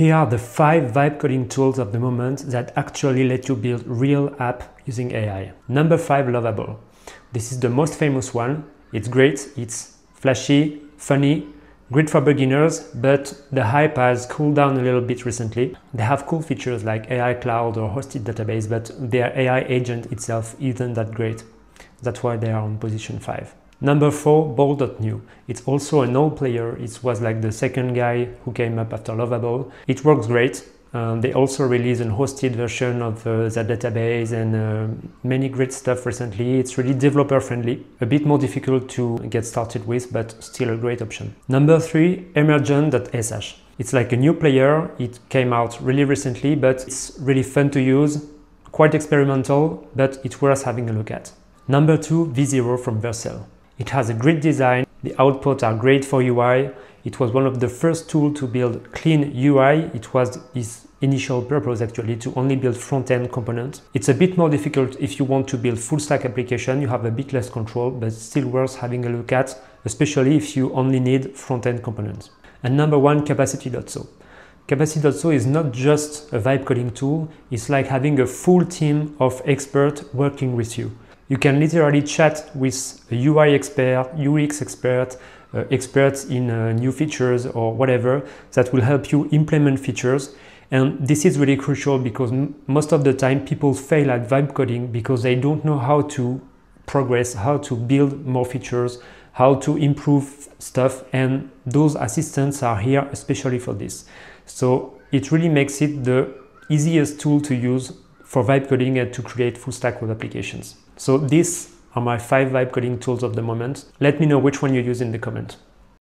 Here are the five vibe coding tools of the moment that actually let you build real app using AI. Number five, Lovable. This is the most famous one. It's great, it's flashy, funny, great for beginners, but the hype has cooled down a little bit recently. They have cool features like AI cloud or hosted database, but their AI agent itself isn't that great. That's why they are on position 5. Number 4, Bolt.new. It's also an old player. It was like the second guy who came up after Lovable. It works great. Um, they also released a hosted version of uh, the database and uh, many great stuff recently. It's really developer friendly, a bit more difficult to get started with, but still a great option. Number three, Emergent.sh. It's like a new player. It came out really recently, but it's really fun to use, quite experimental, but it's worth having a look at. Number two, V0 from Vercel. It has a great design. The outputs are great for UI. It was one of the first tools to build clean UI. It was its initial purpose actually to only build front-end components. It's a bit more difficult if you want to build full stack application. You have a bit less control, but still worth having a look at, especially if you only need front-end components. And number one, Capacity.so. Capacity.so is not just a vibe coding tool. It's like having a full team of experts working with you. You can literally chat with a UI expert, UX expert, uh, experts in uh, new features or whatever that will help you implement features. And this is really crucial because most of the time people fail at vibe coding because they don't know how to progress, how to build more features, how to improve stuff. And those assistants are here especially for this. So it really makes it the easiest tool to use for vibe coding and to create full stack web applications. So these are my five vibe coding tools of the moment. Let me know which one you use in the comment.